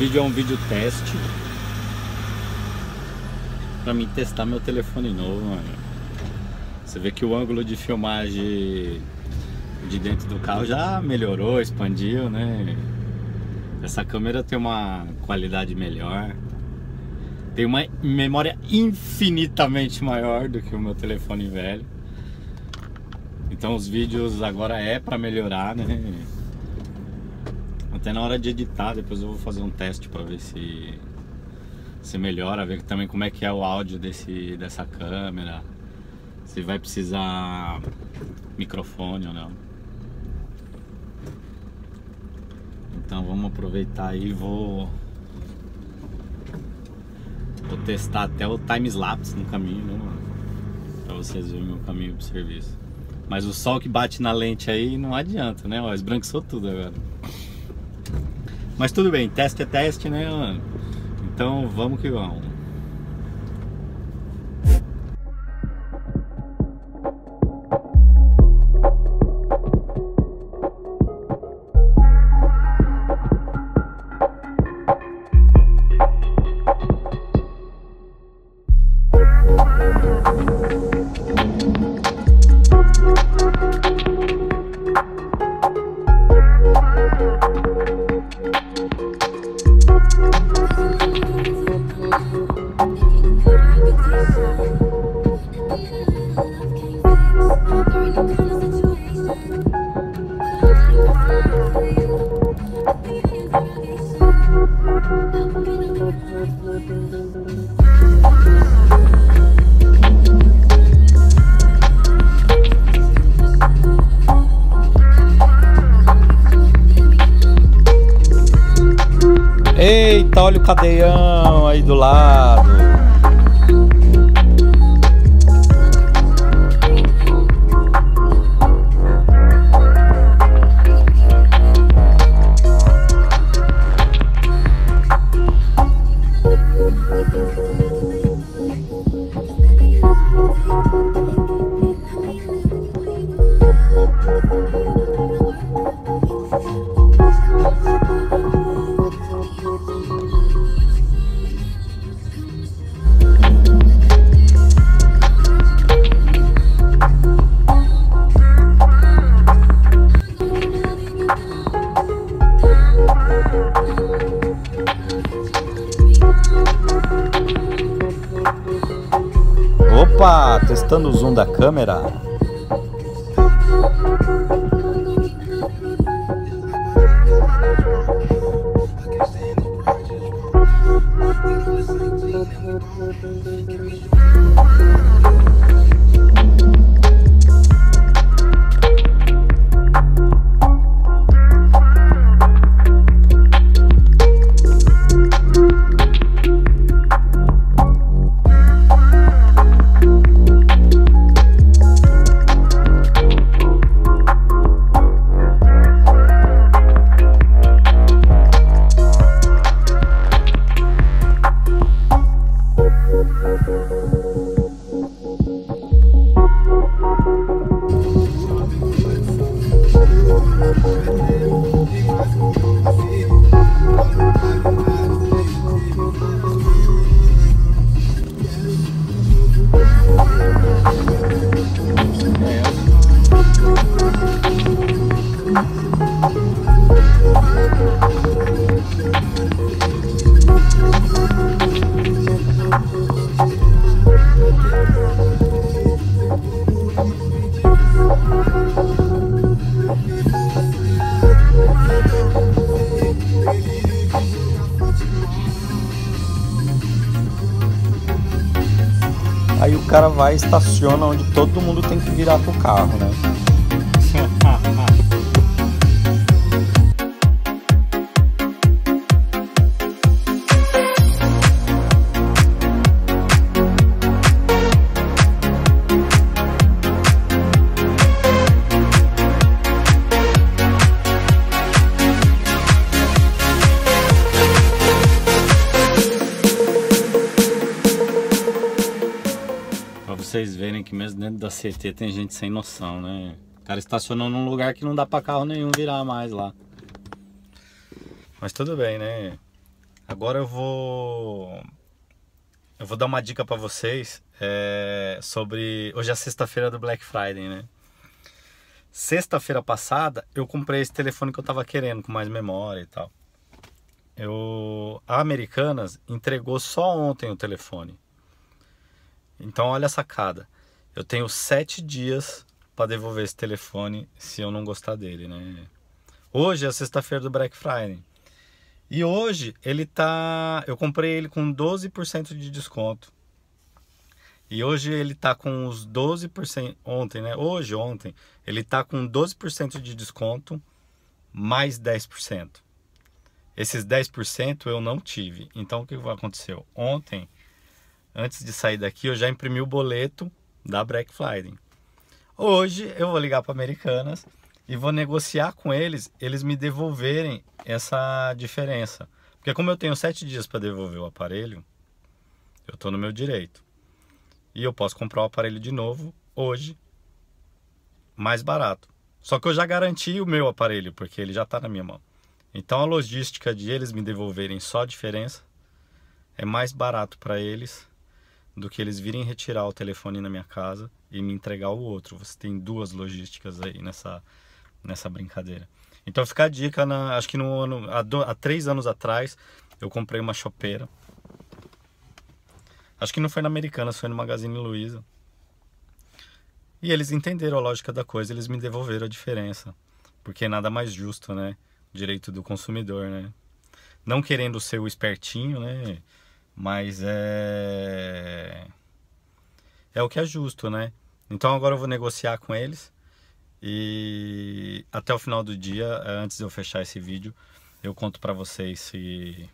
Vídeo é um vídeo teste para mim testar meu telefone novo, mano. Você vê que o ângulo de filmagem de dentro do carro já melhorou, expandiu, né? Essa câmera tem uma qualidade melhor. Tem uma memória infinitamente maior do que o meu telefone velho. Então os vídeos agora é para melhorar, né? Até na hora de editar, depois eu vou fazer um teste para ver se se melhora, ver também como é que é o áudio desse dessa câmera. Se vai precisar microfone ou não. Então vamos aproveitar aí vou Vou testar até o time lapse no caminho, né, mano? Pra vocês verem o meu caminho pro serviço. Mas o sol que bate na lente aí não adianta, né? Ó, esbranquiçou tudo agora. Mas tudo bem, teste é teste, né? Então vamos que vamos. Cadeião aí do lado. Opa, testando o zoom da câmera. Cara vai estaciona onde todo mundo tem que virar pro carro, né? Que mesmo dentro da CT tem gente sem noção, né? O cara estacionou num lugar que não dá pra carro nenhum virar mais lá. Mas tudo bem, né? Agora eu vou eu vou dar uma dica para vocês é, sobre hoje é sexta-feira do Black Friday, né? Sexta-feira passada eu comprei esse telefone que eu tava querendo com mais memória e tal. Eu a Americanas entregou só ontem o telefone. Então olha a sacada. Eu tenho sete dias para devolver esse telefone se eu não gostar dele, né? Hoje é sexta-feira do Black Friday. E hoje ele tá. Eu comprei ele com 12% de desconto. E hoje ele tá com os 12%. Ontem, né? Hoje, ontem, ele tá com 12% de desconto mais 10%. Esses 10% eu não tive. Então o que aconteceu? Ontem, antes de sair daqui, eu já imprimi o boleto da Black Friday. Hoje eu vou ligar para Americanas e vou negociar com eles, eles me devolverem essa diferença. Porque como eu tenho sete dias para devolver o aparelho, eu estou no meu direito. E eu posso comprar o aparelho de novo hoje, mais barato. Só que eu já garanti o meu aparelho, porque ele já está na minha mão. Então a logística de eles me devolverem só a diferença é mais barato para eles do que eles virem retirar o telefone na minha casa e me entregar o outro. Você tem duas logísticas aí nessa, nessa brincadeira. Então fica a dica, na, acho que no ano, há, do, há três anos atrás eu comprei uma chopeira. Acho que não foi na Americanas, foi no Magazine Luiza. E eles entenderam a lógica da coisa, eles me devolveram a diferença. Porque nada mais justo, né? Direito do consumidor, né? Não querendo ser o espertinho, né? Mas é. É o que é justo, né? Então agora eu vou negociar com eles. E até o final do dia, antes de eu fechar esse vídeo, eu conto para vocês se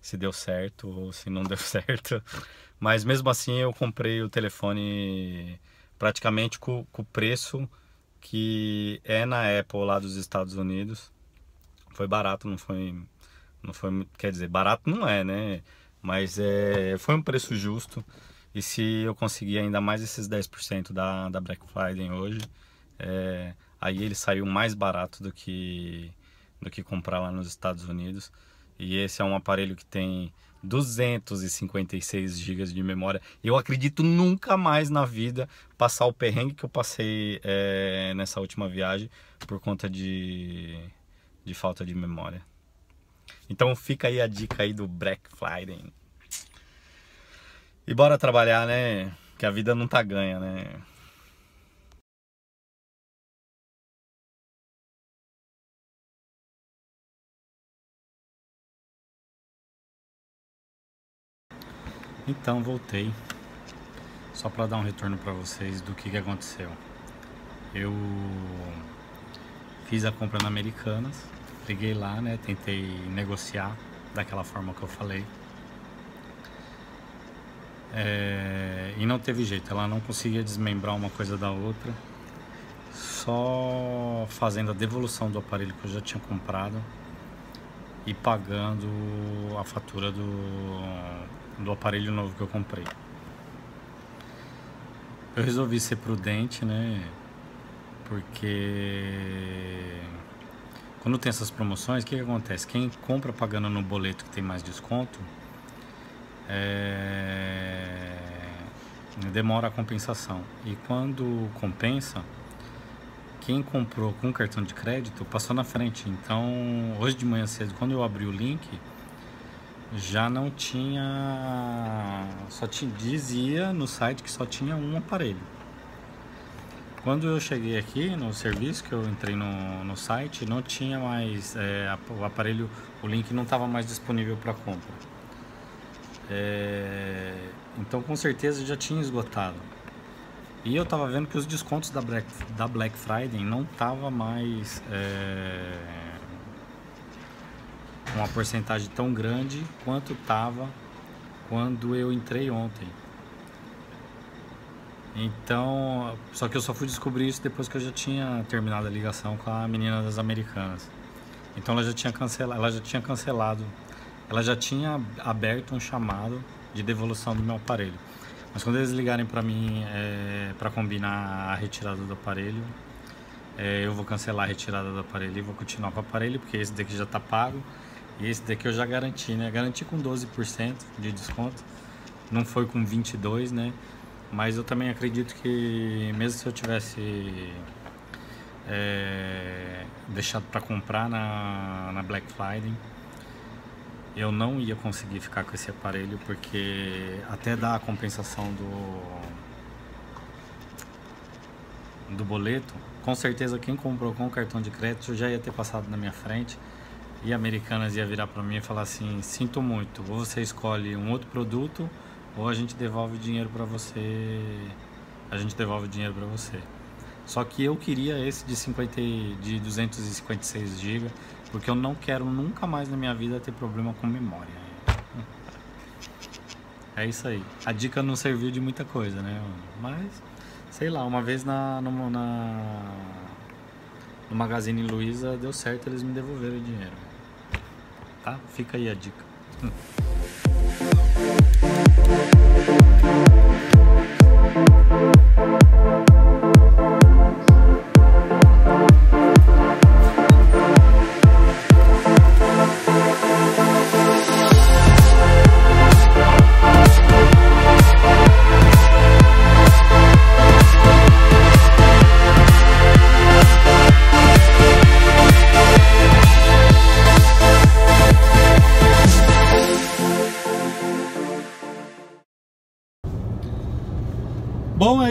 se deu certo ou se não deu certo. Mas mesmo assim eu comprei o telefone praticamente com, com o preço que é na Apple lá dos Estados Unidos. Foi barato, não foi não foi, quer dizer, barato não é, né? Mas é, foi um preço justo. E se eu conseguir ainda mais esses 10% da, da Black Friday hoje, é, aí ele saiu mais barato do que, do que comprar lá nos Estados Unidos. E esse é um aparelho que tem 256 GB de memória. Eu acredito nunca mais na vida passar o perrengue que eu passei é, nessa última viagem por conta de, de falta de memória. Então fica aí a dica aí do Black Friday. E bora trabalhar, né? Que a vida não tá ganha, né? Então voltei só para dar um retorno para vocês do que, que aconteceu. Eu fiz a compra na Americanas Liguei lá, né? Tentei negociar daquela forma que eu falei. É, e não teve jeito, ela não conseguia desmembrar uma coisa da outra, só fazendo a devolução do aparelho que eu já tinha comprado e pagando a fatura do, do aparelho novo que eu comprei. Eu resolvi ser prudente, né? Porque quando tem essas promoções, o que, que acontece? Quem compra pagando no boleto que tem mais desconto, é... demora a compensação. E quando compensa, quem comprou com cartão de crédito passou na frente. Então, hoje de manhã cedo, quando eu abri o link, já não tinha. Só tinha, dizia no site que só tinha um aparelho. Quando eu cheguei aqui no serviço, que eu entrei no, no site, não tinha mais é, o aparelho, o link não estava mais disponível para compra. É, então com certeza já tinha esgotado. E eu estava vendo que os descontos da Black, da Black Friday não tava mais é, uma porcentagem tão grande quanto estava quando eu entrei ontem. Então, só que eu só fui descobrir isso depois que eu já tinha terminado a ligação com a menina das Americanas. Então ela já tinha cancelado, ela já tinha cancelado, ela já tinha aberto um chamado de devolução do meu aparelho. Mas quando eles ligarem para mim é, para combinar a retirada do aparelho, é, eu vou cancelar a retirada do aparelho e vou continuar com o aparelho porque esse daqui já está pago E esse daqui eu já garanti, né? Garanti com 12% de desconto. Não foi com 22, né? Mas eu também acredito que mesmo se eu tivesse é, deixado para comprar na, na Black Friday, eu não ia conseguir ficar com esse aparelho porque até dar a compensação do do boleto, com certeza quem comprou com cartão de crédito já ia ter passado na minha frente e Americanas ia virar para mim e falar assim: sinto muito, ou você escolhe um outro produto ou a gente devolve dinheiro para você, a gente devolve dinheiro para você. Só que eu queria esse de 50 de 256 GB, porque eu não quero nunca mais na minha vida ter problema com memória. É isso aí. A dica não serviu de muita coisa, né? Mas sei lá, uma vez na no, na no Magazine Luiza deu certo, eles me devolveram o dinheiro. Tá? Fica aí a dica. Bom,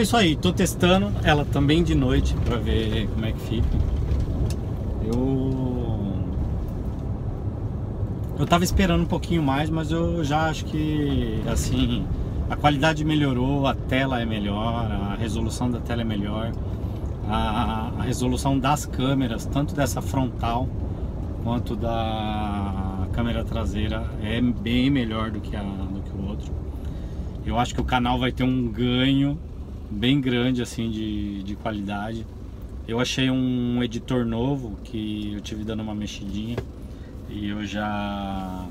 é isso aí. Tô testando ela também de noite para ver como é que fica. Eu eu tava esperando um pouquinho mais, mas eu já acho que assim a qualidade melhorou, a tela é melhor, a resolução da tela é melhor, a, a resolução das câmeras, tanto dessa frontal quanto da câmera traseira, é bem melhor do que, a, do que o outro. Eu acho que o canal vai ter um ganho bem grande assim de, de qualidade. Eu achei um editor novo que eu tive dando uma mexidinha e eu já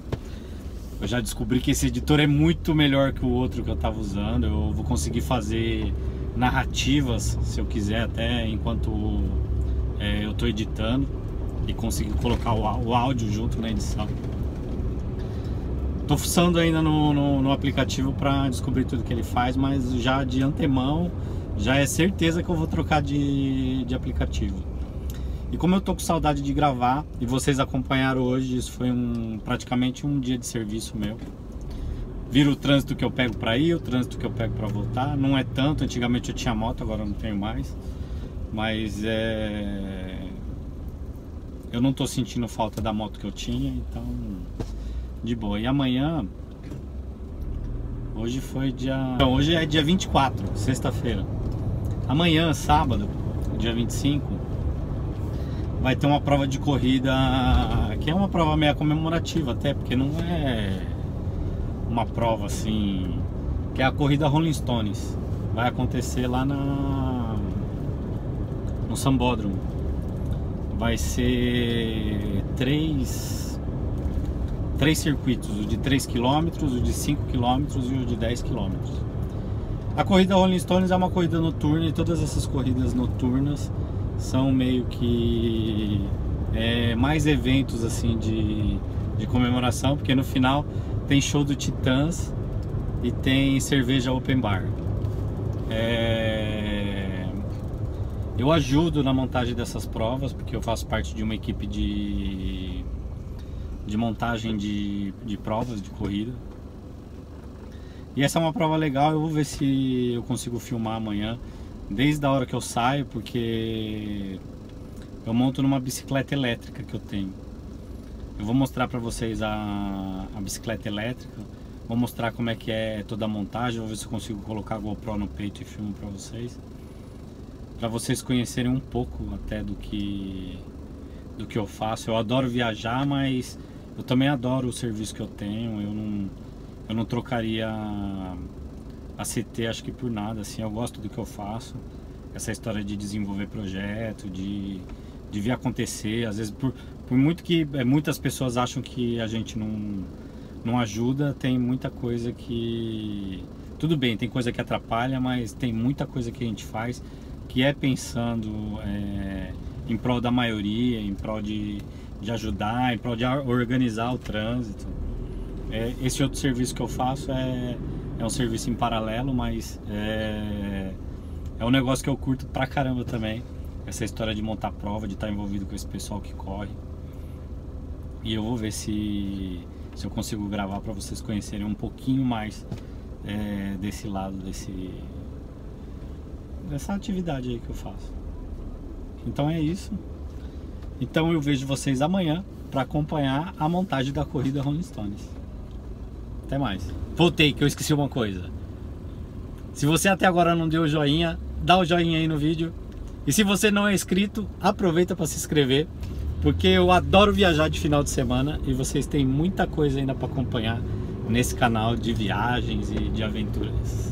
eu já descobri que esse editor é muito melhor que o outro que eu estava usando. Eu vou conseguir fazer narrativas, se eu quiser, até enquanto é, eu estou editando e conseguir colocar o, o áudio junto na edição. Tô fuçando ainda no, no, no aplicativo para descobrir tudo que ele faz, mas já de antemão já é certeza que eu vou trocar de, de aplicativo. E como eu tô com saudade de gravar e vocês acompanharam hoje, isso foi um, praticamente um dia de serviço meu. Vira o trânsito que eu pego para ir, o trânsito que eu pego para voltar. Não é tanto, antigamente eu tinha moto, agora eu não tenho mais. Mas é. Eu não tô sentindo falta da moto que eu tinha, então de boa. E amanhã. Hoje foi dia. Então, hoje é dia 24, sexta-feira. Amanhã, sábado, dia 25, vai ter uma prova de corrida que é uma prova meio comemorativa até, porque não é uma prova assim. Que é a corrida Rolling Stones. Vai acontecer lá na. no Sambódromo. Vai ser três três circuitos, o de 3 km, o de 5 km e o de 10 km. A corrida Rolling Stones é uma corrida noturna e todas essas corridas noturnas são meio que é, mais eventos assim de, de comemoração, porque no final tem show do Titãs e tem cerveja open bar. É... Eu ajudo na montagem dessas provas, porque eu faço parte de uma equipe de de montagem de, de provas de corrida. E essa é uma prova legal, eu vou ver se eu consigo filmar amanhã, desde a hora que eu saio, porque eu monto numa bicicleta elétrica que eu tenho. Eu vou mostrar para vocês a, a bicicleta elétrica, vou mostrar como é que é toda a montagem, vou ver se eu consigo colocar a GoPro no peito e filmo para vocês. Para vocês conhecerem um pouco até do que do que eu faço. Eu adoro viajar, mas eu também adoro o serviço que eu tenho. Eu não, eu não trocaria a CT acho que por nada. Assim, eu gosto do que eu faço. Essa história de desenvolver projeto, de, de ver acontecer. Às vezes, por, por muito que é, muitas pessoas acham que a gente não, não ajuda, tem muita coisa que. Tudo bem, tem coisa que atrapalha, mas tem muita coisa que a gente faz que é pensando é, em prol da maioria, em prol de, de ajudar, em prol de organizar o trânsito. É, esse outro serviço que eu faço é, é um serviço em paralelo, mas é, é um negócio que eu curto pra caramba também. Essa história de montar prova, de estar envolvido com esse pessoal que corre. E eu vou ver se, se eu consigo gravar para vocês conhecerem um pouquinho mais é, desse lado, desse, dessa atividade aí que eu faço. Então é isso. Então eu vejo vocês amanhã para acompanhar a montagem da corrida Rolling Stones. Até mais. Voltei que eu esqueci uma coisa. Se você até agora não deu o joinha, dá o joinha aí no vídeo. E se você não é inscrito, aproveita para se inscrever, porque eu adoro viajar de final de semana e vocês têm muita coisa ainda para acompanhar nesse canal de viagens e de aventuras.